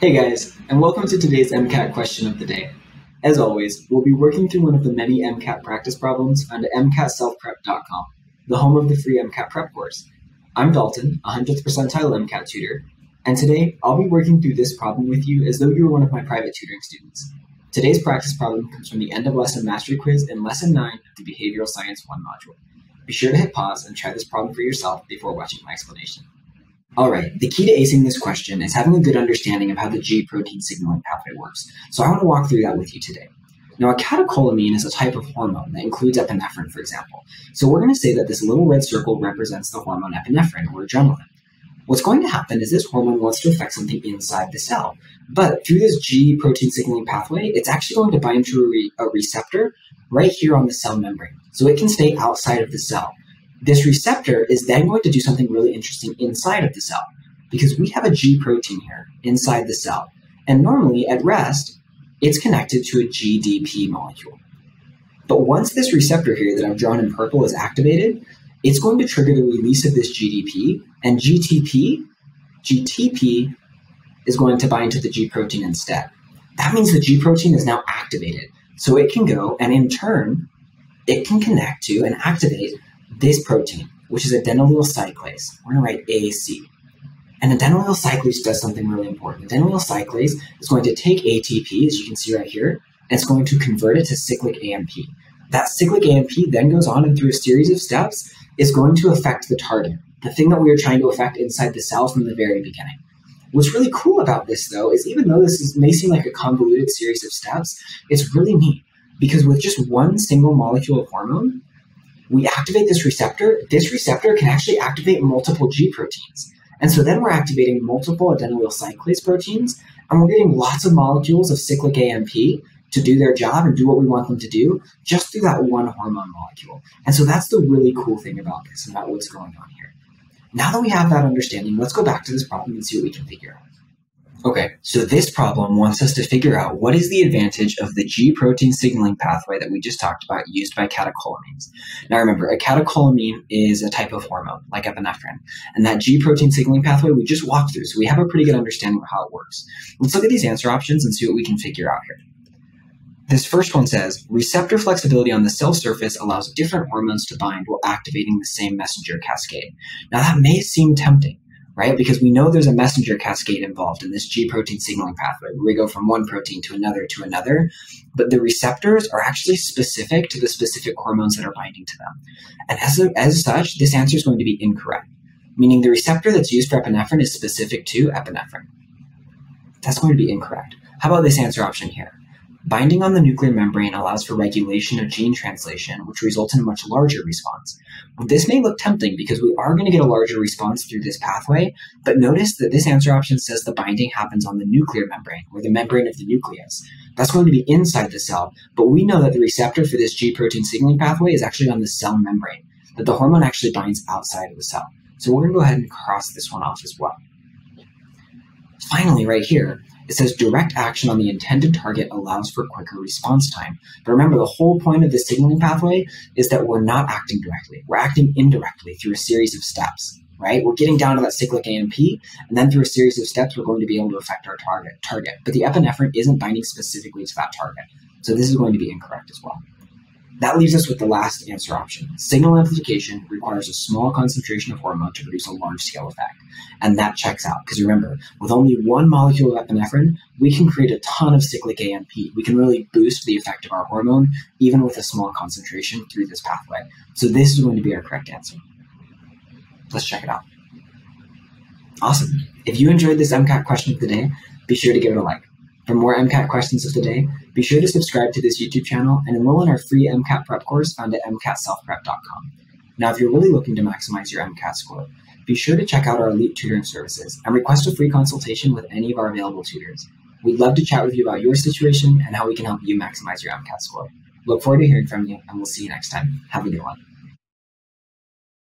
Hey guys, and welcome to today's MCAT question of the day. As always, we'll be working through one of the many MCAT practice problems on MCATselfprep.com, the home of the free MCAT prep course. I'm Dalton, a 100th percentile MCAT tutor, and today I'll be working through this problem with you as though you were one of my private tutoring students. Today's practice problem comes from the end of lesson mastery quiz in lesson 9 of the Behavioral Science 1 module. Be sure to hit pause and try this problem for yourself before watching my explanation. All right, the key to acing this question is having a good understanding of how the G protein signaling pathway works. So I want to walk through that with you today. Now, a catecholamine is a type of hormone that includes epinephrine, for example. So we're going to say that this little red circle represents the hormone epinephrine or adrenaline. What's going to happen is this hormone wants to affect something inside the cell. But through this G protein signaling pathway, it's actually going to bind to a, re- a receptor right here on the cell membrane. So it can stay outside of the cell. This receptor is then going to do something really interesting inside of the cell because we have a G protein here inside the cell. And normally at rest, it's connected to a GDP molecule. But once this receptor here that I've drawn in purple is activated, it's going to trigger the release of this GDP, and GTP, GTP is going to bind to the G protein instead. That means the G protein is now activated. So it can go and in turn, it can connect to and activate this protein, which is adenylyl cyclase. We're going to write AC. And adenylyl cyclase does something really important. Adenylyl cyclase is going to take ATP, as you can see right here, and it's going to convert it to cyclic AMP. That cyclic AMP then goes on and through a series of steps is going to affect the target, the thing that we are trying to affect inside the cell from the very beginning. What's really cool about this, though, is even though this is, may seem like a convoluted series of steps, it's really neat because with just one single molecule of hormone, we activate this receptor. This receptor can actually activate multiple G proteins. And so then we're activating multiple adenylyl cyclase proteins, and we're getting lots of molecules of cyclic AMP to do their job and do what we want them to do just through that one hormone molecule. And so that's the really cool thing about this and about what's going on here. Now that we have that understanding, let's go back to this problem and see what we can figure out. Okay, so this problem wants us to figure out what is the advantage of the G protein signaling pathway that we just talked about used by catecholamines. Now remember, a catecholamine is a type of hormone, like epinephrine, and that G protein signaling pathway we just walked through, so we have a pretty good understanding of how it works. Let's look at these answer options and see what we can figure out here. This first one says receptor flexibility on the cell surface allows different hormones to bind while activating the same messenger cascade. Now, that may seem tempting, right? Because we know there's a messenger cascade involved in this G protein signaling pathway where we go from one protein to another to another, but the receptors are actually specific to the specific hormones that are binding to them. And as, a, as such, this answer is going to be incorrect, meaning the receptor that's used for epinephrine is specific to epinephrine. That's going to be incorrect. How about this answer option here? Binding on the nuclear membrane allows for regulation of gene translation, which results in a much larger response. This may look tempting because we are going to get a larger response through this pathway, but notice that this answer option says the binding happens on the nuclear membrane, or the membrane of the nucleus. That's going to be inside the cell, but we know that the receptor for this G protein signaling pathway is actually on the cell membrane, that the hormone actually binds outside of the cell. So we're going to go ahead and cross this one off as well. Finally, right here, it says direct action on the intended target allows for quicker response time. But remember, the whole point of the signaling pathway is that we're not acting directly. We're acting indirectly through a series of steps, right? We're getting down to that cyclic AMP, and then through a series of steps, we're going to be able to affect our target. target. But the epinephrine isn't binding specifically to that target. So this is going to be incorrect as well. That leaves us with the last answer option. Signal amplification requires a small concentration of hormone to produce a large scale effect. And that checks out because remember, with only one molecule of epinephrine, we can create a ton of cyclic AMP. We can really boost the effect of our hormone even with a small concentration through this pathway. So this is going to be our correct answer. Let's check it out. Awesome. If you enjoyed this MCAT question of the day, be sure to give it a like. For more MCAT questions of the day, be sure to subscribe to this YouTube channel and enroll in our free MCAT prep course found at MCATselfprep.com. Now, if you're really looking to maximize your MCAT score, be sure to check out our elite tutoring services and request a free consultation with any of our available tutors. We'd love to chat with you about your situation and how we can help you maximize your MCAT score. Look forward to hearing from you, and we'll see you next time. Have a good one.